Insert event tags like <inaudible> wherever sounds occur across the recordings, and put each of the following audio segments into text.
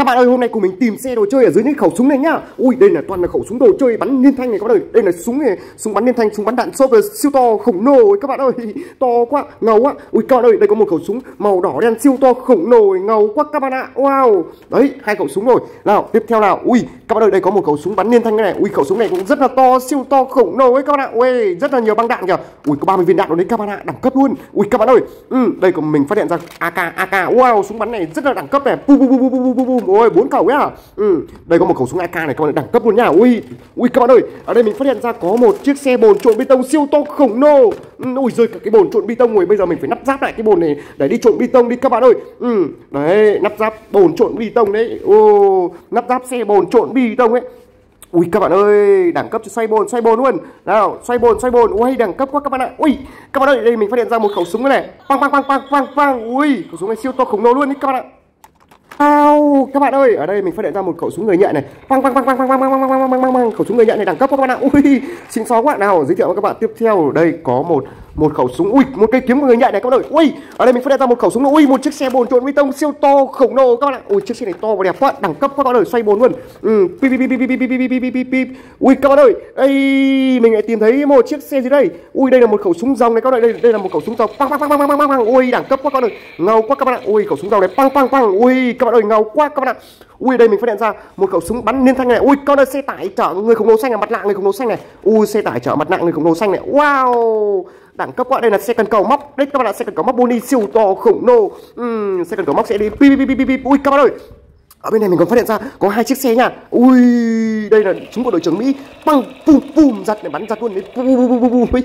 Các bạn ơi hôm nay cùng mình tìm xe đồ chơi ở dưới những khẩu súng này nhá. Ui đây là toàn là khẩu súng đồ chơi bắn liên thanh này các bạn ơi. Đây là súng này súng bắn liên thanh súng bắn đạn xốp siêu to khổng lồ ấy các bạn ơi. <laughs> To quá ngầu quá. Ui các bạn ơi đây có một khẩu súng màu đỏ đen siêu to khổng lồ ngầu quá các bạn ạ. Wow. Đấy hai khẩu súng rồi. Nào tiếp theo nào. Ui các bạn ơi đây có một khẩu súng bắn liên thanh này Ui khẩu súng này cũng rất là to siêu to khổng lồ ấy các bạn ạ. Ui rất là nhiều băng đạn kìa. Ui có 30 viên đạn đấy các bạn ạ. Đẳng cấp luôn. Ui các bạn ơi. Ừ, đây của mình phát hiện ra AK AK Wow súng bắn này rất là đẳng cấp này. Bu, bu, bu, bu, bu, bu, bu Ôi bốn khẩu nhá à? ừ. Đây có một khẩu súng AK này các bạn đẳng cấp luôn nhá. Ui ui các bạn ơi Ở đây mình phát hiện ra có một chiếc xe bồn trộn bê tông siêu to khổng lồ ừ, Ui rơi cả cái bồn trộn bê tông rồi Bây giờ mình phải nắp ráp lại cái bồn này Để đi trộn bê tông đi các bạn ơi ừ. Đấy nắp ráp bồn trộn bê tông đấy Ô nắp ráp xe bồn trộn bê tông ấy Ui các bạn ơi, đẳng cấp cho xoay bồn, xoay bồn luôn. Nào, xoay bồn, xoay bồn. Ui, đẳng cấp quá các bạn ạ. Ui, các bạn ơi, đây mình phát hiện ra một khẩu súng này. Quang quang quang quang quang quang. Ui, khẩu súng này siêu to khổng lồ luôn đấy các bạn ạ. Wow, các bạn ơi, ở đây mình phát hiện ra một khẩu súng người nhện này. Pang pang pang pang pang pang pang pang pang pang pang khẩu súng người nhện này đẳng cấp các bạn ạ. Ui, xịn xó quá. Nào, giới thiệu với các bạn tiếp theo đây có một một khẩu súng ui một cây kiếm của người nhạy này các bạn ơi ui ở đây mình phát hiện ra một khẩu súng ui một chiếc xe bồn trộn bê tông siêu to khổng lồ các bạn ạ ui chiếc xe này to và đẹp quá đẳng cấp quá các bạn ơi xoay bồn luôn ừ pip pip pip pip pip pip pip pip pi ui các bạn ơi đây mình lại tìm thấy một chiếc xe gì đây ui đây là một khẩu súng dòng này các bạn ơi đây đây là một khẩu súng dòng pang pang pang pang pang pang pang ui đẳng cấp quá các bạn ơi ngầu quá các bạn ạ ui khẩu súng dòng này pang pang pang ui các bạn ơi ngầu quá các bạn ạ ui đây mình phát hiện ra một khẩu súng bắn liên thanh này ui con ơi xe tải chở người khổng lồ xanh này mặt nạ người khổng lồ xanh này ui xe tải chở mặt nạ người khổng lồ xanh này wow đẳng cấp quá đây là xe cần cầu móc. Đấy các bạn ạ xe cần cầu móc. Boni siêu to khổng lồ. Uhm, xe cần cầu móc sẽ đi. Pi pi pi pi. Ui các bạn ơi ở bên này mình còn phát hiện ra có hai chiếc xe nha. Ui đây là súng của đội trưởng mỹ. Băng bùm bùm giặt này bắn giật luôn đấy bùm bùm bùm bùm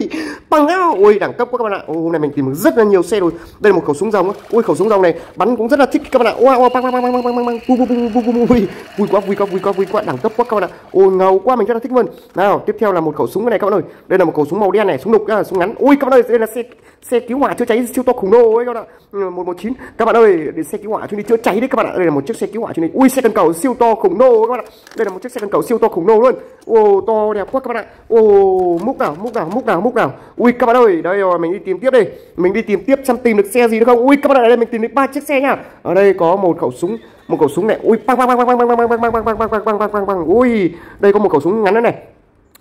băng ao ui đẳng cấp quá các bạn ạ. Ôi, hôm nay mình tìm được rất là nhiều xe rồi. Đây là một khẩu súng rồng ui khẩu súng rồng này bắn cũng rất là thích các bạn ạ. Wow wow băng băng băng băng băng băng băng bùm bùm bùm bùm bùm vui quá vui quá vui quá vui quá. Đẳng cấp quá các bạn ạ. Ôi ngầu quá mình rất là thích luôn. Nào tiếp theo là một khẩu súng này các bạn ơi. Đây là một khẩu súng màu đen này súng lục súng ngắn. Ui các bạn ơi đây là xe xe cứu hỏa chữa cháy siêu to khủng lồ ấy các bạn ạ. Ừ, một một chín. Các bạn ơi xe cứu hỏa chuyên đi chữa cháy đấy các bạn ạ. Đây là một chiếc xe cứu hỏa chuyên này ui xe cần cầu siêu to khổng lồ các bạn ạ đây là một chiếc xe cần cầu siêu to khổng lồ luôn ô to đẹp quá các bạn ạ ô múc nào múc nào múc nào múc nào ui các bạn ơi đây rồi mình đi tìm tiếp đi mình đi tìm tiếp xem tìm được xe gì được không ui các bạn ơi đây mình tìm được ba chiếc xe nha ở đây có một khẩu súng một khẩu súng này ui bang bang bang bang bang bang bang bang bang bang bang bang bang bang bang bang ui đây có một khẩu súng ngắn nữa này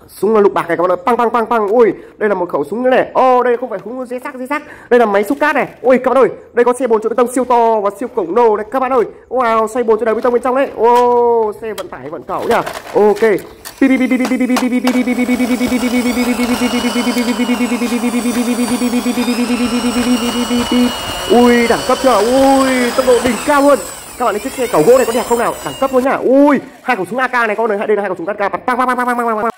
súng lục bạc này các bạn ơi pang pang pang pang ui đây là một khẩu súng nữa này ô oh, đây không phải súng dễ sắc dễ sắc đây là máy xúc cát này ui các bạn ơi đây có xe bồn chỗ bê tông siêu to và siêu cổng lồ này các bạn ơi wow xoay bồn chỗ đầu bê tông bên trong đấy ô oh, xe vận tải vận cẩu nhá ok ui đẳng cấp chưa ui tốc độ đỉnh cao luôn các bạn thấy chiếc xe cầu gỗ này có đẹp không nào đẳng cấp luôn nhá ui hai khẩu súng ak này con ơi đây là hai khẩu súng ak bắn pang pang pang pang pang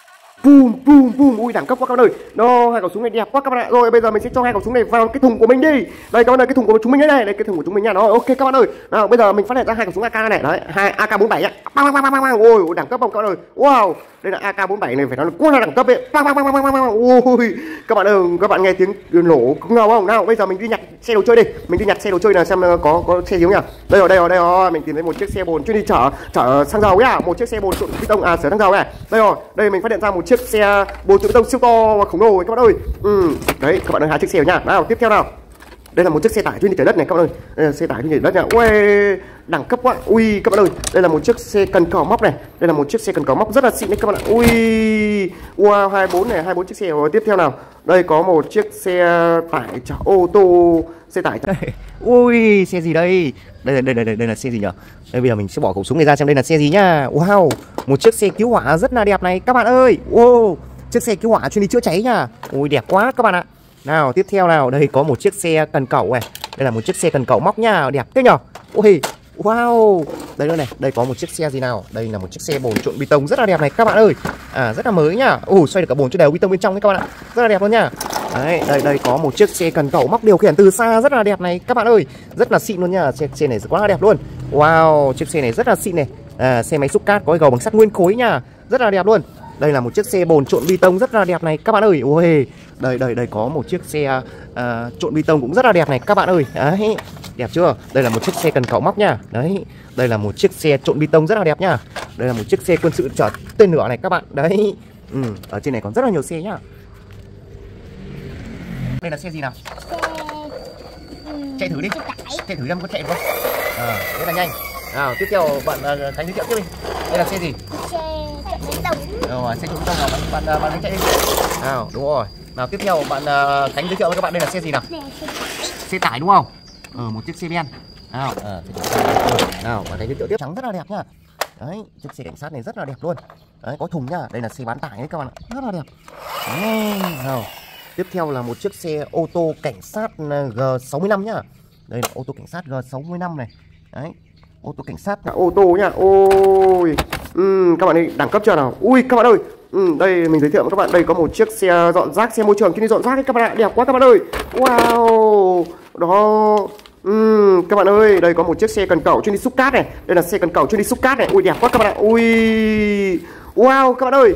bùm bùm bùm ui, đẳng cấp quá các bạn ơi. Nó hai khẩu súng này đẹp quá các bạn ạ. Rồi, bây giờ mình sẽ cho hai khẩu súng này vào cái thùng của mình đi. Đây, các bạn ơi, cái thùng của chúng mình đây này. Đây, cái thùng của chúng mình nha. Nó ok các bạn ơi. Nào, bây giờ mình phát hiện ra hai khẩu súng ak này. Đấy, hai ak 47 nhá. Bang bang bang bang bang ôi đẳng cấp không các bạn ơi? Wow. Đây là ak 47 này, phải nói là quá là đẳng cấp ấy. Bang bang bang bang bang bang ui. Các bạn ơi, các bạn nghe tiếng nổ cứng ngầu không? Nào, bây giờ mình đi nhặt xe đồ chơi đi. Mình đi nhặt xe đồ chơi là xem ờ, có có xe thiếu nhỉ. đây rồi đây rồi đây rồi. Mình tìm thấy một chiếc xe bồn chuyên đi chở chở xăng dầu nhá à. một chiếc xe bồn trộn bê tông à sửa xăng dầu này. Đây rồi, đây mình phát hiện ra một chiếc xe bồn trộn bê tông siêu to và khổng lồ các bạn ơi. Ừ đấy, các bạn ơi hai chiếc xe nhá nào, tiếp theo nào. Đây là một chiếc xe tải chuyên đi chở đất này, các bạn ơi. Đây là xe tải chuyên đi chở đất nha. Ui đẳng cấp quá. Ui các bạn ơi đây là một chiếc xe cần cỏ móc này. Đây là một chiếc xe cần cỏ móc rất là xịn đấy các bạn ạ. Ui wow hai bốn này hai bốn chiếc xe. Rồi tiếp theo nào. Đây có một chiếc xe tải chở ô tô xe tải chở... <laughs> ui xe gì đây? Đây đây đây đây, đây là xe gì nhở? đây bây giờ mình sẽ bỏ khẩu súng này ra xem đây là xe gì nhá. Wow một chiếc xe cứu hỏa rất là đẹp này các bạn ơi. Wow chiếc xe cứu hỏa chuyên đi chữa cháy nha ui đẹp quá các bạn ạ. Nào tiếp theo nào. Đây có một chiếc xe cần cẩu này. Đây là một chiếc xe cần cẩu móc nha đẹp thế nhở? Ui wow. Đây nữa này đây có một chiếc xe gì nào? Đây là một chiếc xe bồn trộn bê tông rất là đẹp này các bạn ơi. À rất là mới nhá. Ồ, xoay được cả bồn cho đều bê tông bên trong đấy các bạn ạ. Rất là đẹp luôn nhá. Đấy đây đây có một chiếc xe cần cẩu móc điều khiển từ xa rất là đẹp này các bạn ơi. Rất là xịn luôn nhá xe, xe này quá là đẹp luôn. Wow chiếc xe này rất là xịn này. À, xe máy xúc cát có cái gầu bằng sắt nguyên khối nhá. Rất là đẹp luôn. Đây là một chiếc xe bồn trộn bê tông rất là đẹp này các bạn ơi. Ui đây đây đây có một chiếc xe uh, trộn bê tông cũng rất là đẹp này các bạn ơi. Đấy đẹp chưa? Đây là một chiếc xe cần cẩu móc nha. Đấy đây là một chiếc xe trộn bê tông rất là đẹp nhá đây là một chiếc xe quân sự chở tên lửa này các bạn. Đấy. Ừ, ở trên này còn rất là nhiều xe nhá. Đây là xe gì nào? Xe chạy thử đi. chạy thử xem có chạy không? À rất là nhanh. Nào tiếp theo bạn uh, khánh giới thiệu tiếp đi. Đây là xe gì? Xe chạy bê tông rồi xe trộn bê tông nào bạn bạn bạn, bạn chạy đi. Nào đúng rồi. Nào tiếp theo bạn uh, khánh giới thiệu với các bạn đây là xe gì nào? Xe tải đúng không ờ một chiếc xe ben nào. Ờ, nào bạn thấy giới thiệu tiếp trắng rất là đẹp nhá. Đấy chiếc xe cảnh sát này rất là đẹp luôn. Đấy có thùng nhá. Đây là xe bán tải đấy các bạn ạ. Rất là đẹp. Đấy, nào. Tiếp theo là một chiếc xe ô tô cảnh sát ờ, G65 nhá. Đây là ô tô cảnh sát G65 này. Đấy ô tô cảnh sát. Ô tô nhá. Ôi. Ừ, các bạn ơi đẳng cấp chưa nào? Ui các bạn ơi. Ừ, đây mình giới thiệu với các bạn. Đây có một chiếc xe dọn rác xe môi trường khi đi dọn rác ấy các bạn ạ. Đẹp quá các bạn ơi. Wow. Đó Uhm, các bạn ơi đây có một chiếc xe cần cẩu chuyên đi xúc cát này. Đây là xe cần cẩu chuyên đi xúc cát này. Ui đẹp quá các bạn ạ. Ui. Wow các bạn ơi.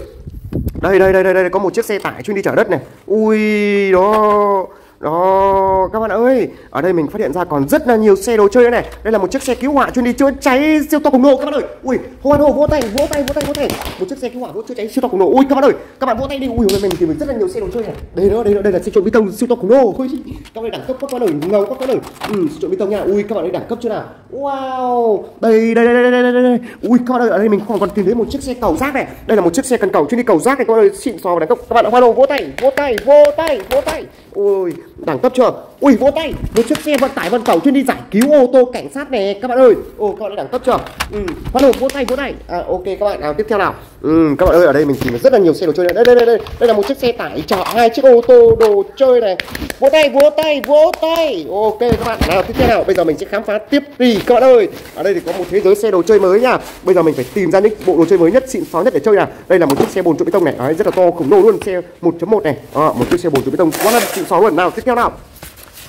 Đây đây đây đây đây có một chiếc xe tải chuyên đi chở đất này. Ui đó đó các bạn ơi ở đây mình phát hiện ra còn rất là nhiều xe đồ chơi đây này đây là một chiếc xe cứu hỏa chuyên đi chữa cháy siêu to khổng lồ các bạn ơi ui hoan hô vỗ tay vỗ tay vỗ tay vỗ tay một chiếc xe cứu hỏa chữa cháy siêu to khổng lồ ui các bạn ơi các bạn vỗ tay đi ui mình tìm được rất là nhiều xe đồ chơi này đây nữa đây nữa đây là xe trộn bê tông siêu to khổng lồ ui các bạn ơi đẳng cấp các bạn ơi ngầu các bạn ơi ừ trộn bê tông nha ui các bạn ơi đẳng cấp chưa nào wow đây đây đây đây đây đây, đây. ui các bạn ơi ở đây mình còn còn tìm thấy một chiếc xe cầu rác này đây là một chiếc xe cần cầu chuyên đi cầu rác này các bạn ơi xịn sò và đẳng cấp các bạn hoan hô vỗ tay vỗ tay vỗ tay vỗ tay ui đẳng cấp chưa? Ui vỗ tay. Một chiếc xe vận tải vận tải chuyên đi giải cứu ô tô cảnh sát này các bạn ơi. Ô các bạn đẳng cấp chưa? Ừ. Bắt đầu vỗ tay vỗ tay. À, ok các bạn. Nào tiếp theo nào ừ các bạn ơi ở đây mình tìm được rất là nhiều xe đồ chơi này đây đây đây đây. Đây là một chiếc xe tải chở hai chiếc ô tô đồ chơi này. Vỗ tay vỗ tay vỗ tay. Ok các bạn. Nào tiếp theo nào. Bây giờ mình sẽ khám phá tiếp đi các bạn ơi ở đây thì có một thế giới xe đồ chơi mới nha. Bây giờ mình phải tìm ra những bộ đồ chơi mới nhất xịn xó nhất để chơi nào. Đây là một chiếc xe bồn trụ bê tông này. Đấy, rất là to khổng lồ luôn. Xe 1.1 này. À, một chiếc xe bồn trụ bê tông quá là xịn xó luôn. Nào tiếp theo nào.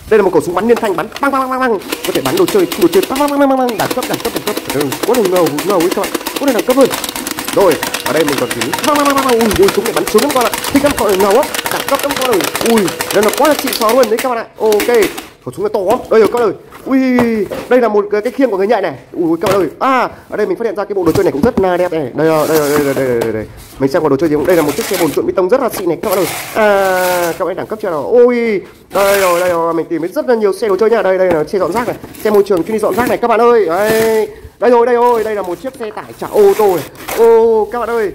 Đây là một khẩu súng bắn liên thanh bắn băng băng băng băng. Có thể bắn đồ chơi đồ chơi băng băng băng băng băng. Đẳng cấp đẳng cấp đẳng cấp. Quá có ngầu ngầu ấy các bạn. Quá này đẳng cấp hơn rồi, ở đây mình còn tìm băng băng băng băng ui ui súng này bắn súng lắm các bạn ạ. Thích lắm còn ngầu á đẳng cấp lắm các bạn ơi. Ui, đây là quá là xịn xó luôn đấy các bạn ạ. Ok khẩu súng là to lắm đây rồi các bạn ơi. Ui đây là một cái, cái khiên của người nhạy này. Ui các bạn ơi. À ở đây mình phát hiện ra cái bộ đồ chơi này cũng rất là đẹp này. Đây rồi đây rồi đây rồi đây, đây, đây, mình xem vào đồ chơi gì không? Đây là một chiếc xe bồn trộn bê tông rất là xịn này các bạn ơi. À các bạn đẳng cấp chưa nào? Ôi đây rồi đây rồi. Mình tìm thấy rất là nhiều xe đồ chơi nha. Đây đây là xe dọn rác này xe môi trường chuyên đi dọn rác này các bạn ơi. Đây đây rồi đây rồi. Đây là một chiếc xe tải chở ô tô này. Ô các bạn ơi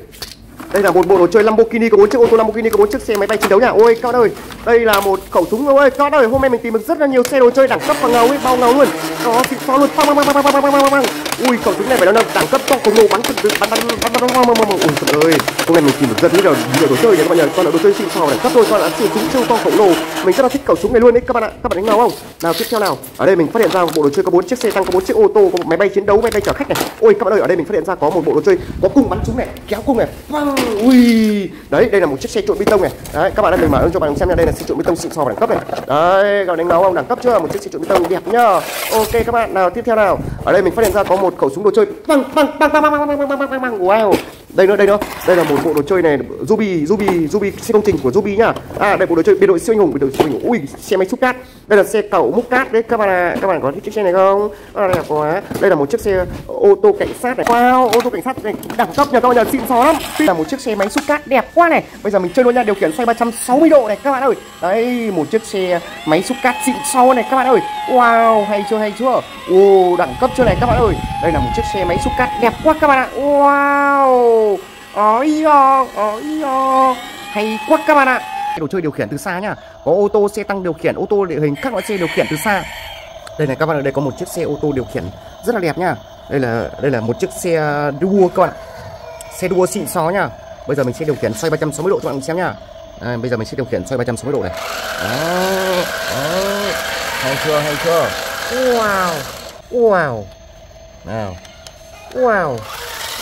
đây là một bộ đồ chơi Lamborghini có bốn chiếc ô tô Lamborghini, có bốn chiếc xe máy bay chiến đấu nha. Ôi các ơi. Đây là một khẩu súng ôi các ơi, hôm nay mình tìm được rất là nhiều xe đồ chơi đẳng cấp và ngầu ấy, bao ngầu luôn. Đó, xịn xó luôn. Băng băng băng băng băng băng băng băng ui, khẩu súng này phải nói là đẳng cấp to, khổng lồ, bắn bắn bắn bắn bắn bắn bắn bắn ôi trời ơi. Hôm nay mình tìm được rất nhiều nhiều đồ chơi này các bạn nhỉ con là đồ chơi xịn xò đẳng cấp thôi. Con là siêu súng siêu to, khổng lồ. Mình rất là thích khẩu súng này luôn đấy các bạn ạ, các bạn đánh ngầu không? Nào, tiếp theo nào. Ở đây mình phát hiện ra một bộ đồ chơi có bốn chiếc xe tăng, có bốn chiếc ô tô, có một máy bay chiến đấu, máy bay chở khách này. Ôi, các bạn ơi, ở đây mình phát hiện ra có một bộ đồ chơi có cung bắn súng này, kéo cung này. Băng ui. Đấy, đây là một chiếc xe trộn bê tông này. Đấy, các bạn ơi mình mở cho bạn xem nha đây là xe trộn bê tông xịn sò đẳng cấp này. Đấy, các bạn đánh nó không đẳng cấp chưa? Một chiếc xe trộn bê tông đẹp nhá. Ok các bạn, nào tiếp theo nào. Ở đây mình phát hiện ra có một khẩu súng đồ chơi. Băng băng băng băng băng băng băng băng băng băng. Wow đây nữa đây nữa. Đây là một bộ đồ chơi này. Ruby Ruby Ruby xe công trình của Ruby nhá. À đây bộ đồ chơi biệt đội siêu anh hùng biệt đội siêu anh hùng. Ui xe máy xúc cát. Đây là xe cẩu múc cát đấy. Các bạn à, các bạn có thích chiếc xe này không? À, đẹp quá đây là một chiếc xe ô tô cảnh sát này. Wow ô tô cảnh sát này đẳng cấp nhà các bạn nhà xịn xò lắm. Đây là một chiếc xe máy xúc cát đẹp quá này. Bây giờ mình chơi luôn nha. Điều khiển xoay 360 độ này các bạn ơi. Đấy một chiếc xe máy xúc cát xịn xò này các bạn ơi. Wow hay chưa hay chưa? Ô đẳng cấp chưa này các bạn ơi. Đây là một chiếc xe máy xúc cát đẹp quá các bạn ạ. Wow ôi yo ôi yo hay quá các bạn ạ đồ chơi điều khiển từ xa nhá có ô tô xe tăng điều khiển ô tô địa hình các loại xe điều khiển từ xa đây này các bạn ơi đây có một chiếc xe ô tô điều khiển rất là đẹp nhá đây là đây là một chiếc xe đua các bạn xe đua xịn xó nhá bây giờ mình sẽ điều khiển xoay 360 độ cho bạn xem nhá à, bây giờ mình sẽ điều khiển xoay 360 độ này đó, đó. hay chưa hay chưa wow wow nào wow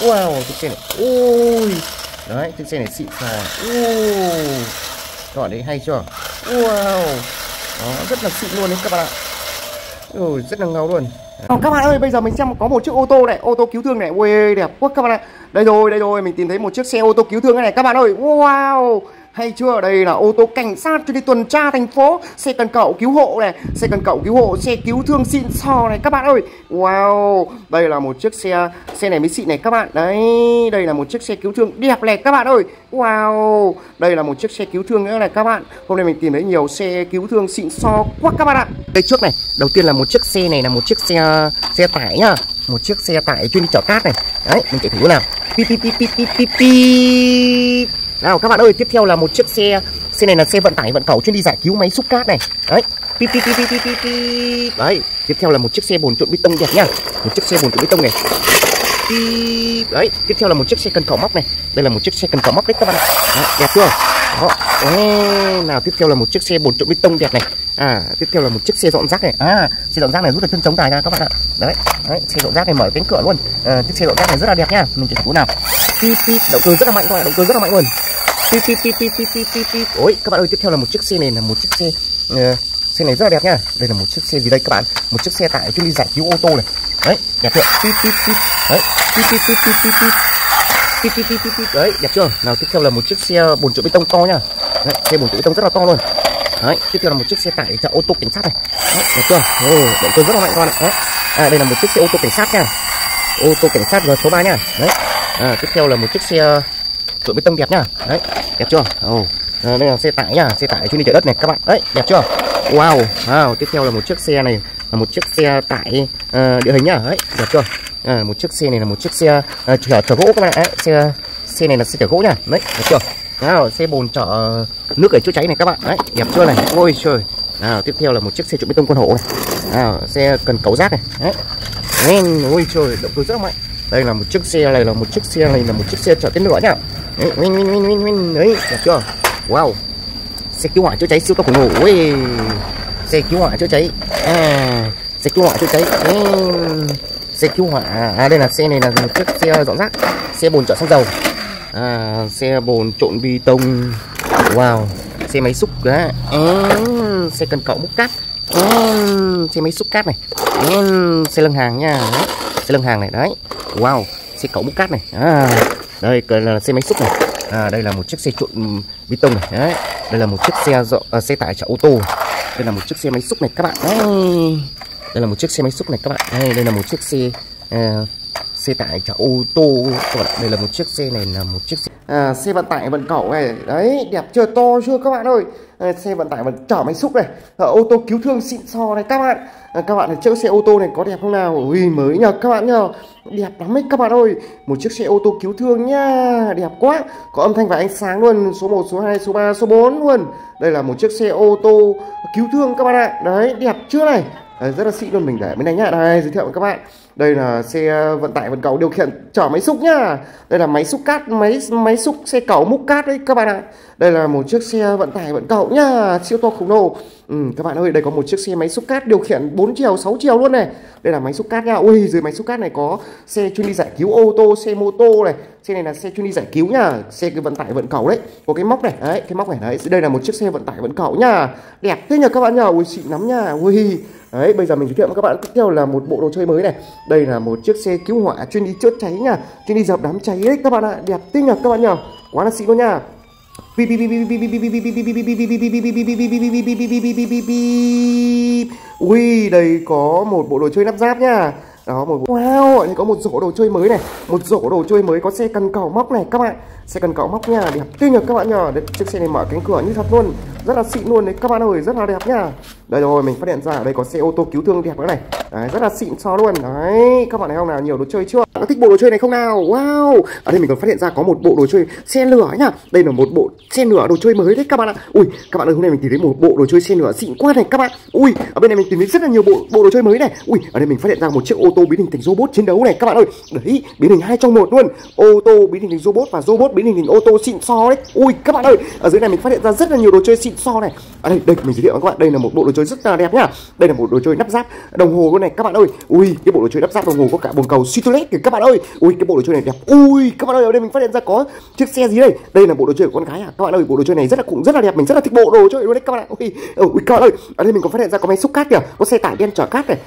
wow chiếc xe này. Ui. Đấy chiếc xe này xịn sò ui. Các bạn đấy hay chưa? Wow. Đó, rất là xịn luôn đấy các bạn ạ. Ui, rất là ngầu luôn. Còn các bạn ơi, bây giờ mình xem có một chiếc ô tô này, ô tô cứu thương này. Ui, đẹp quá các bạn ạ. Đây rồi đây rồi, mình tìm thấy một chiếc xe ô tô cứu thương này. Các bạn ơi, wow hay chưa? Đây là ô tô cảnh sát cho đi tuần tra thành phố xe cần cẩu cứu hộ này xe cần cẩu cứu hộ xe cứu thương xịn sò này, các bạn ơi. Wow, đây là một chiếc xe xe này mới xịn này các bạn. Đấy, đây là một chiếc xe cứu thương đẹp này các bạn ơi. Wow, đây là một chiếc xe cứu thương nữa này các bạn. Hôm nay mình tìm thấy nhiều xe cứu thương xịn sò quá các bạn ạ. Đây trước này, đầu tiên là một chiếc xe này là một chiếc xe xe tải nhá. Một chiếc xe tải chuyên chở cát này. Đấy, mình chạy thử nào. Pi pi pi pi pi pi pi nào các bạn ơi tiếp theo là một chiếc xe. Xe này là xe vận tải vận cẩu chuyên đi giải cứu máy xúc cát này. Đấy. Pi pi pi pi pi pi đấy. Tiếp theo là một chiếc xe bồn trộn bê tông đẹp nha. Một chiếc xe bồn trộn bê tông này. Pi đấy. Tiếp theo là một chiếc xe cần cẩu móc này. Đây là một chiếc xe cần cẩu móc đấy các bạn ạ. Đấy, đẹp chưa? Đó. Ê, nào tiếp theo là một chiếc xe bồn trộn bê tông đẹp này. À tiếp theo là một chiếc xe dọn rác này. À xe dọn rác này rút được chân chống tài ra các bạn ạ. Đấy, đấy xe dọn rác này mở cánh cửa luôn. À, chiếc xe dọn rác này rất là đẹp nha. Mình chỉ thử nào. Pip pip. Động cơ rất là mạnh các bạn động cơ rất là mạnh luôn pip pip pip pip pip pip pip pip ôi các bạn ơi tiếp theo là một chiếc xe này là một chiếc xe uh, xe này rất là đẹp nha đây là một chiếc xe gì đây các bạn một chiếc xe tải chuyên đi giải cứu ô tô này đấy đẹp chưa pip pip pip đấy pip pip pip pip pip pip pip pip pip pip đấy đẹp chưa nào tiếp theo là một chiếc xe bồn trộn bê tông to nha đấy, xe bồn trộn bê tông rất là to luôn đấy tiếp theo là một chiếc xe tải chở ô tô cảnh sát này đấy, đẹp chưa ồ động cơ rất là mạnh con ạ đấy. à đây là một chiếc xe ô tô cảnh sát nha ô tô cảnh sát g số 3 nha đấy à, tiếp theo là một chiếc xe trộn bê tông đẹp nhá. Đấy đẹp chưa? Ồ. À, đây là xe tải nhá xe tải chuyên đi chở đất này các bạn. Đấy đẹp chưa? Wow. Wow tiếp theo là một chiếc xe này là một chiếc xe tải uh, địa hình nhá. Đấy đẹp chưa? À, một chiếc xe này là một chiếc xe uh, chở chở gỗ các bạn ạ. Xe xe này là xe chở gỗ nhá. Đấy đẹp chưa? Nào xe bồn chở nước để chữa cháy này các bạn. Đấy đẹp chưa này? Ôi trời. Nào tiếp theo là một chiếc xe trộn bê tông con hổ này. Nào xe cần cấu rác này. Đấy. Ôi trời động cơ rất mạnh đây là một chiếc xe này là một chiếc xe này là một chiếc xe chở tên lửa nhá. Win, win, win, win, win. đấy đẹp chưa? Wow. Xe cứu hỏa chữa cháy siêu tốc khổng lồ. Ui xe cứu hỏa chữa cháy. À, xe cứu hỏa chữa cháy. À, xe cứu hỏa. À đây là xe này là một chiếc xe dọn rác. Xe bồn chở xăng dầu. À, xe bồn trộn bê tông. Wow. Xe máy xúc đó à, xe cần cẩu múc cát. À, xe máy xúc cát này. À, xe lưng hàng nha. Đấy. xe lưng hàng này đấy wow xe cẩu múc cát này. À, đây là xe máy xúc này. À, đây là một chiếc xe trộn bê tông này. Đấy đây là một chiếc xe dọ, à, xe tải chở ô tô. Đây là một chiếc xe máy xúc này các bạn. Đấy đây là một chiếc xe máy xúc này các bạn. Đây đây là một chiếc xe à, xe tải chở ô tô các bạn đây là một chiếc xe này là một chiếc xe à, xe vận tải vận cẩu này. Đấy đẹp chưa to chưa các bạn ơi? Ờ, xe vận tải mà chở máy xúc này à, ô tô cứu thương xịn sò này các bạn. À, các bạn chiếc xe ô tô này có đẹp không nào? Ui mới nhờ các bạn nhờ. Đẹp lắm ấy các bạn ơi. Một chiếc xe ô tô cứu thương nha đẹp quá. Có âm thanh và ánh sáng luôn số 1 số 2 số 3 số 4 luôn. Đây là một chiếc xe ô tô cứu thương các bạn ạ. Đấy đẹp chưa này? Đấy, rất là xịn luôn mình để bên này nhá đây giới thiệu với các bạn đây là xe vận tải vận cầu điều khiển chở máy xúc nhá. Đây là máy xúc cát, máy máy xúc xe cẩu múc cát đấy các bạn ạ. Đây là một chiếc xe vận tải vận cầu nhá siêu to khổng lồ ừ, các bạn ơi đây có một chiếc xe máy xúc cát điều khiển 4 chiều 6 chiều luôn này. Đây là máy xúc cát nha. Ui dưới máy xúc cát này có xe chuyên đi giải cứu ô tô xe mô tô này. Xe này là xe chuyên đi giải cứu nha. Xe cái vận tải vận cẩu đấy có cái móc này. Đấy cái móc này đấy. Đây là một chiếc xe vận tải vận cẩu nha. Đẹp thế nhờ các bạn nhờ. ui xịn lắm nha. Ui. Đấy, bây giờ mình giới thiệu với các bạn. Tiếp theo là một bộ đồ chơi mới này. Đây là một chiếc xe cứu hỏa chuyên đi chữa cháy nha, chuyên đi dập đám cháy đấy các bạn ạ. Đẹp tinh nhờ các bạn nhờ. Quá là xịn luôn nha. Ui, đây có một bộ đồ chơi lắp ráp nha. Đó một wow, đây có một rổ đồ chơi mới này, một rổ đồ chơi mới có xe cần cẩu móc này các bạn. Xe cần cẩu móc nha, đẹp kinh nhỉ các bạn nhờ. Đấy, chiếc xe này mở cánh cửa như thật luôn. Rất là xịn luôn đấy các bạn ơi, rất là đẹp nha. Đây rồi, mình phát hiện ra ở đây có xe ô tô cứu thương đẹp nữa này. Đấy, rất là xịn so luôn. Đấy, các bạn thấy không nào, nhiều đồ chơi chưa? Có thích bộ đồ chơi này không nào? Wow. Ở đây mình còn phát hiện ra có một bộ đồ chơi xe lửa nhá. Đây là một bộ xe lửa đồ chơi mới đấy các bạn ạ. Ui, các bạn ơi, hôm nay mình tìm thấy một bộ đồ chơi xe lửa xịn quá này các bạn. Ui, ở bên này mình tìm thấy rất là nhiều bộ bộ đồ chơi mới này. Ui, ở đây mình phát hiện ra một chiếc ô tô biến hình thành robot chiến đấu này các bạn ơi. Đấy, biến hình hai trong một luôn. Ô tô biến hình thành robot và robot biến hình thành ô tô xịn so đấy. Ui, các bạn ơi, ở dưới này mình phát hiện ra rất là nhiều đồ chơi xịn so này. Ở đây, đây mình giới thiệu với các bạn, đây là một bộ đồ chơi rất là đẹp nhá. Đây là một đồ chơi nắp ráp đồng hồ luôn này các bạn ơi. Ui, cái bộ đồ chơi nắp ráp đồng hồ có cả bồn cầu Citrulet kìa các bạn ơi. Ui, cái bộ đồ chơi này đẹp. Ui, các bạn ơi, ở đây mình phát hiện ra có chiếc xe gì đây? Đây là bộ đồ chơi của con gái à. Các bạn ơi, bộ đồ chơi này rất là cũng rất là đẹp, mình rất là thích bộ đồ chơi luôn đấy các bạn ạ. Ui, ui các bạn ơi, ở đây mình còn phát hiện ra có máy xúc cát kìa, có xe tải đen chở cát này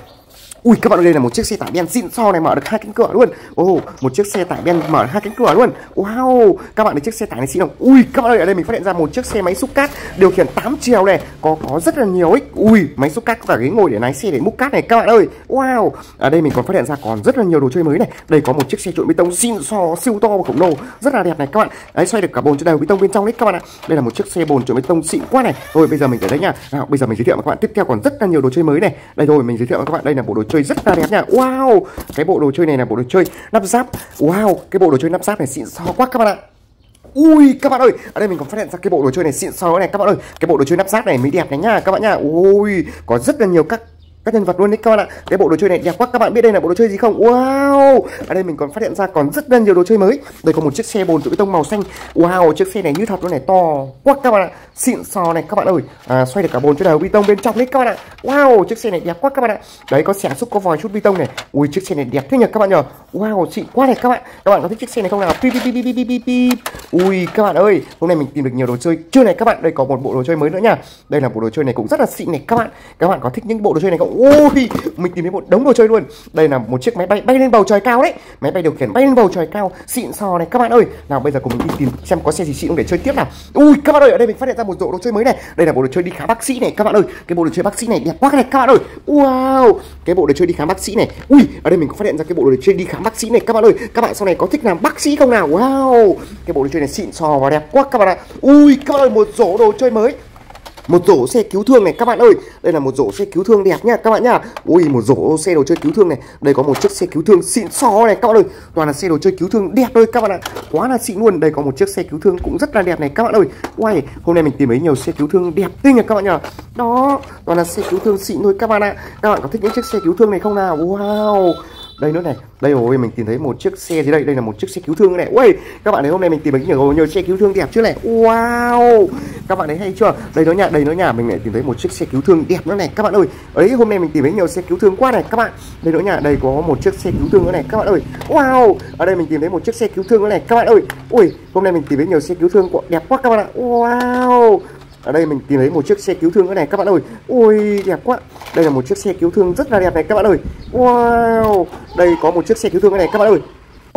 ui các bạn ơi đây là một chiếc xe tải ben xịn so này mở được hai cánh cửa luôn. Ồ oh, một chiếc xe tải ben mở hai cánh cửa luôn. Wow các bạn thấy chiếc xe tải này xịn không ui các bạn ơi ở đây mình phát hiện ra một chiếc xe máy xúc cát điều khiển 8 chiều này có có rất là nhiều ích. Ui máy xúc cát có cả ghế ngồi để lái xe để múc cát này các bạn ơi. Wow ở đây mình còn phát hiện ra còn rất là nhiều đồ chơi mới này. Đây có một chiếc xe trộn bê tông xịn so siêu to và khổng lồ rất là đẹp này các bạn. Đấy xoay được cả bồn cho đầu bê tông bên trong đấy các bạn ạ. Đây là một chiếc xe bồn trộn bê tông xịn quá này. Rồi bây giờ mình tới đấy nha nào bây giờ mình giới thiệu với các bạn. Tiếp theo còn rất là nhiều đồ chơi mới này. Đây rồi mình giới thiệu với các bạn. Đây là bộ đồ chơi rất là đẹp nha wow cái bộ đồ chơi này là bộ đồ chơi nắp ráp wow cái bộ đồ chơi nắp ráp này xịn xò quá các bạn ạ Ui các bạn ơi, ở đây mình còn phát hiện ra cái bộ đồ chơi này xịn xò này các bạn ơi. Cái bộ đồ chơi nắp ráp này mới đẹp này nha các bạn nha. Ui, có rất là nhiều các các nhân vật luôn đấy các bạn ạ. Cái bộ đồ chơi này đẹp quá các bạn biết đây là bộ đồ chơi gì không? Wow! Ở đây mình còn phát hiện ra còn rất là nhiều đồ chơi mới. Đây có một chiếc xe bồn trụ bê tông màu xanh. Wow chiếc xe này như thật luôn này to quá các bạn ạ. Xịn sò này các bạn ơi. À, xoay được cả bồn cho đầu bê tông bên trong đấy các bạn ạ. Wow chiếc xe này đẹp quá các bạn ạ. Đấy có xẻ xúc có vòi chút bê tông này. Ui chiếc xe này đẹp thế nhỉ các bạn nhờ wow xịn quá này các bạn. Các bạn có thích chiếc xe này không nào? Pi pi pi pi pi pi ui các bạn ơi hôm nay mình tìm được nhiều đồ chơi chưa này các bạn? Đây có một bộ đồ chơi mới nữa nha. Đây là bộ đồ chơi này cũng rất là xịn này các bạn. Các bạn có thích những bộ đồ chơi này không? Ui mình tìm thấy một đống đồ chơi luôn. Đây là một chiếc máy bay bay lên bầu trời cao đấy. Máy bay điều khiển bay lên bầu trời cao. Xịn sò này, các bạn ơi. Nào, bây giờ cùng mình đi tìm xem có xe gì xịn không để chơi tiếp nào. Ui, các bạn ơi, ở đây mình phát hiện ra một bộ đồ chơi mới này. Đây là bộ đồ chơi đi khám bác sĩ này, các bạn ơi. Cái bộ đồ chơi bác sĩ này đẹp quá này, các bạn ơi. Wow, cái bộ đồ chơi đi khám bác sĩ này. Ui, ở đây mình có phát hiện ra cái bộ đồ chơi đi khám bác sĩ này, các bạn ơi. Các bạn sau này có thích làm bác sĩ không nào? Wow, cái bộ đồ chơi này xịn sò và đẹp quá, các bạn ạ. Ui, các bạn ơi, một rổ đồ chơi mới một rổ xe cứu thương này, các bạn ơi. Đây là một rổ xe cứu thương đẹp nha các bạn nhá. Ui, một rổ xe đồ chơi cứu thương này. Đây có một chiếc xe cứu thương xịn xò này, các bạn ơi. Toàn là xe đồ chơi cứu thương đẹp thôi, các bạn ạ. Quá là xịn luôn. Đây có một chiếc xe cứu thương cũng rất là đẹp này, các bạn ơi. Ui hôm nay mình tìm thấy nhiều xe cứu thương đẹp tinh này các bạn nhá đó, toàn là xe cứu thương xịn thôi, các bạn ạ. Các bạn có thích những chiếc xe cứu thương này không nào? Wow đây nữa này. Đây rồi, mình tìm thấy một chiếc xe gì đây? Đây là một chiếc xe cứu thương này. Ui các bạn thấy hôm nay mình tìm thấy nhiều nhiều xe cứu thương đẹp chưa này? Wow! Các bạn thấy hay chưa? Đây nó nhà đây nó nhà mình lại tìm thấy một chiếc xe cứu thương đẹp nữa này. Các bạn ơi, ấy, hôm nay mình tìm thấy nhiều xe cứu thương quá này, các bạn. Đây nữa nhà đây có một chiếc xe cứu thương nữa này, các bạn ơi. Wow! Ở đây mình tìm thấy một chiếc xe cứu thương nữa này, các bạn ơi. Ui hôm nay mình tìm thấy nhiều xe cứu thương đẹp quá các bạn ạ. Wow! Ở đây mình tìm thấy một chiếc xe cứu thương cái này, các bạn ơi. Ui, đẹp quá. Đây là một chiếc xe cứu thương rất là đẹp này, các bạn ơi. Wow. Đây có một chiếc xe cứu thương cái này, các bạn ơi.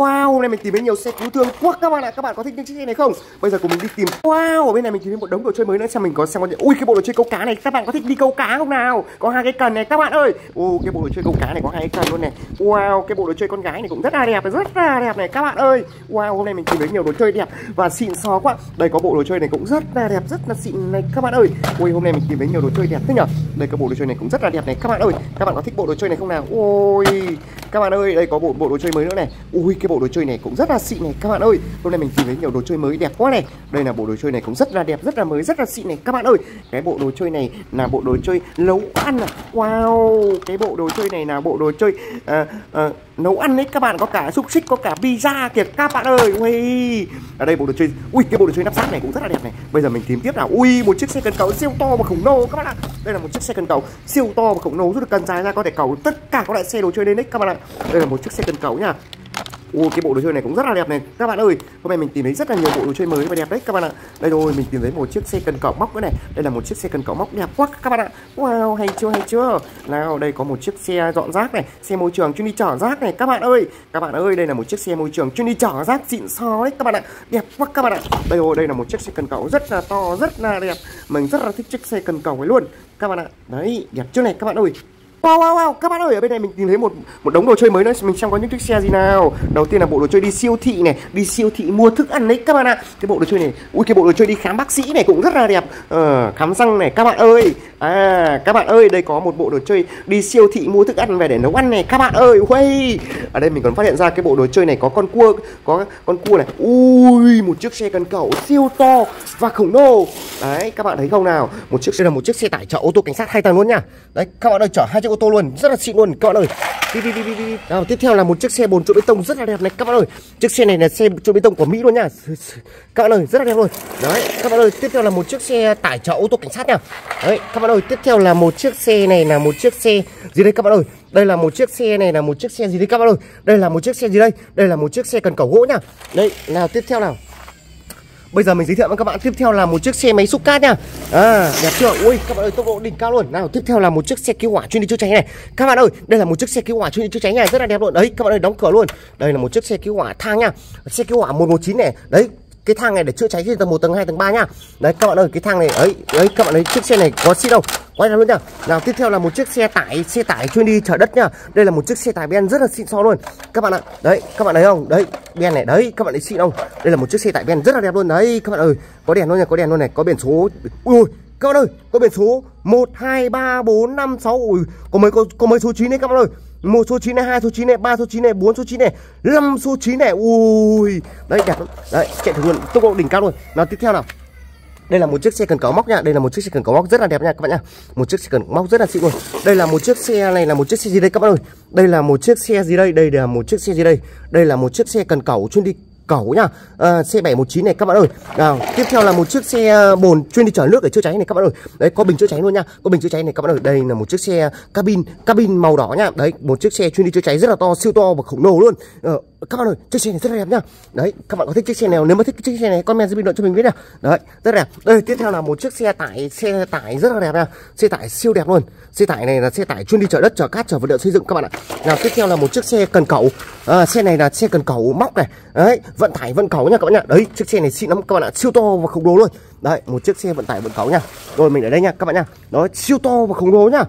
Wow, hôm nay mình tìm thấy nhiều xe cứu thương quá các bạn ạ. Các bạn có thích những chiếc xe này không? Bây giờ cùng mình đi tìm. Wow, ở bên này mình tìm thấy một đống đồ chơi mới nữa xem mình có xem có Ui cái bộ đồ chơi câu cá này, các bạn có thích đi câu cá không nào? Có hai cái cần này các bạn ơi. Ồ cái bộ đồ chơi câu cá này có hai cái cần luôn này. Wow, cái bộ đồ chơi con gái này cũng rất là đẹp, rất là đẹp này các bạn ơi. Wow, hôm nay mình tìm thấy nhiều đồ chơi đẹp và xịn xò quá. Đây có bộ đồ chơi này cũng rất là đẹp, rất là xịn này các bạn ơi. Ui hôm nay mình tìm thấy nhiều đồ chơi đẹp thế nhở? Đây cái bộ đồ chơi này cũng rất là đẹp này các bạn ơi. Các bạn có thích bộ đồ chơi này không nào? Ôi các bạn ơi, đây có bộ bộ đồ chơi mới nữa này. Ui cái bộ đồ chơi này cũng rất là xịn này các bạn ơi. Hôm nay mình tìm thấy nhiều đồ chơi mới đẹp quá này. Đây là bộ đồ chơi này cũng rất là đẹp rất là mới rất là xịn này các bạn ơi. Cái bộ đồ chơi này là bộ đồ chơi nấu ăn à. Wow cái bộ đồ chơi này là bộ đồ chơi à, à, nấu ăn đấy các bạn có cả xúc xích có cả pizza kìa các bạn ơi. Ui ở đây bộ đồ chơi ui cái bộ đồ chơi nắp ráp này cũng rất là đẹp này. Bây giờ mình tìm tiếp nào. Ui một chiếc xe cần cầu siêu to và khổng lồ các bạn ạ. Đây là một chiếc xe cần cầu siêu to và khổng lồ rút được cần dài ra có thể cầu tất cả các loại xe đồ chơi lên đấy các bạn ạ. Đây là một chiếc xe cần cầu nha. Ồ cái bộ đồ chơi này cũng rất là đẹp này. Các bạn ơi, Hôm nay mình tìm thấy rất là nhiều bộ đồ chơi mới và đẹp đấy các bạn ạ. Đây rồi, mình tìm thấy một chiếc xe cần cẩu móc nữa này. Đây là một chiếc xe cần cẩu móc đẹp quá các bạn ạ. Wow, hay chưa hay chưa? Nào, đây có một chiếc xe dọn rác này, Xe môi trường chuyên đi chở rác này các bạn ơi. Các bạn ơi, đây là một chiếc xe môi trường chuyên đi chở rác xịn xò đấy các bạn ạ. Đẹp quá các bạn ạ. Đây rồi, đây là một chiếc xe cần cẩu rất là to, rất là đẹp. Mình rất là thích chiếc xe cần cẩu ấy luôn. Các bạn ạ, Đấy, đẹp chưa này các bạn ơi? Wow, wow, wow, các bạn ơi, ở bên này mình tìm thấy một một đống đồ chơi mới nữa, mình xem có những chiếc xe gì nào. Đầu tiên là bộ đồ chơi đi siêu thị này, đi siêu thị mua thức ăn đấy các bạn ạ. Cái bộ đồ chơi này, ui cái bộ đồ chơi đi khám bác sĩ này cũng rất là đẹp. Ờ, khám răng này các bạn ơi. À, các bạn ơi, đây có một bộ đồ chơi đi siêu thị mua thức ăn về để nấu ăn này các bạn ơi. Uầy. ở đây mình còn phát hiện ra cái bộ đồ chơi này có con cua, có con cua này. Ui, một chiếc xe cần cẩu siêu to và khổng lồ. Đấy, các bạn thấy không nào? Một chiếc xe là một chiếc xe tải chở ô tô cảnh sát hai tầng luôn nha. Đấy, các bạn ơi chở hai chiếc ô tô luôn, rất là xịn luôn, các bạn ơi. Đi đi đi đi đi. Nào, tiếp theo là một chiếc xe bồn trụ bê tông rất là đẹp này, các bạn ơi. Chiếc xe này là xe trụ bê tông của mỹ luôn nha. Các bạn ơi, rất là đẹp luôn. Đấy, các bạn ơi, tiếp theo là một chiếc xe tải chở ô tô cảnh sát nha. Đấy, các bạn ơi, tiếp theo là một chiếc xe này là một chiếc xe gì đây, các bạn ơi? Đây là một chiếc xe này là một chiếc xe gì đây, các bạn ơi? Đây là một chiếc xe gì đây? Đây là một chiếc xe cần cầu gỗ nha. Đây nào, tiếp theo nào bây giờ mình giới thiệu với các bạn. Tiếp theo là một chiếc xe máy xúc cát nha. À đẹp chưa? Ui, các bạn ơi, tốc độ đỉnh cao luôn. Nào, tiếp theo là một chiếc xe cứu hỏa chuyên đi chữa cháy này. Các bạn ơi, đây là một chiếc xe cứu hỏa chuyên đi chữa cháy này rất là đẹp luôn. Đấy, các bạn ơi, đóng cửa luôn. Đây là một chiếc xe cứu hỏa thang nha. Xe cứu hỏa 119 này. Đấy cái thang này để chữa cháy trên tầng 1, tầng 2, tầng 3 nhá. Đấy các bạn ơi, cái thang này ấy, ấy các bạn thấy chiếc xe này có xịn đâu. Quay ra luôn nhá. Nào tiếp theo là một chiếc xe tải, xe tải chuyên đi chở đất nhá. Đây là một chiếc xe tải ben rất là xịn so luôn. Các bạn ạ. Đấy, các bạn thấy không? Đấy, ben này đấy, các bạn thấy xịn không? Đây là một chiếc xe tải ben rất là đẹp luôn đấy, các bạn ơi. Có đèn luôn nha, có đèn luôn này, có biển số. Ui các bạn ơi, có biển số 1 2 3 4 5 6 ui, có mấy có, có mấy số 9 đấy các bạn ơi một số 9 này, hai số 9 này, ba số 9 này, bốn số 9 này, năm số 9 này. Ui. Đấy đẹp lắm. Đấy, chạy thử luôn, tốc độ đỉnh cao luôn. Nào tiếp theo nào. Đây là một chiếc xe cần cấu móc nha, đây là một chiếc xe cần cấu móc rất là đẹp nha các bạn nha. Một chiếc xe cần móc rất là xịn luôn. Đây là một chiếc xe này là một chiếc xe gì đây các bạn ơi? Đây là một chiếc xe gì đây? Đây là một chiếc xe gì đây? Đây là một chiếc xe cần cẩu chuyên đi cẩu nhá. À, xe 719 này các bạn ơi. À, tiếp theo là một chiếc xe ờ, bồn chuyên đi chở nước để chữa cháy này các bạn ơi. Đấy có bình chữa cháy luôn nha có bình chữa cháy này các bạn ơi. Đây là một chiếc xe cabin cabin màu đỏ nhá. Đấy một chiếc xe chuyên đi chữa cháy rất là to siêu to và khổng lồ luôn. À, các bạn ơi chiếc xe này rất là đẹp nhá đấy các bạn có thích chiếc xe nào? Nếu mà thích chiếc xe này comment dưới bình luận cho mình biết nào. đấy rất đẹp. Đây tiếp theo là một chiếc xe tải xe tải rất là đẹp nha. Xe tải siêu đẹp luôn. Xe tải này là xe tải chuyên đi chở đất chở cát chở vật liệu xây dựng các bạn ạ. Nào tiếp theo là một chiếc xe cần cẩu. À, xe này là xe cần cẩu móc này. Đấy vận tải vận cẩu nha các bạn nhá đấy chiếc xe này xịn lắm các bạn ạ. Siêu to và khổng lồ luôn. Đấy một chiếc xe vận tải vận cẩu nha. Rồi mình ở đây nha các bạn nha. Đó siêu to và khổng lồ nhá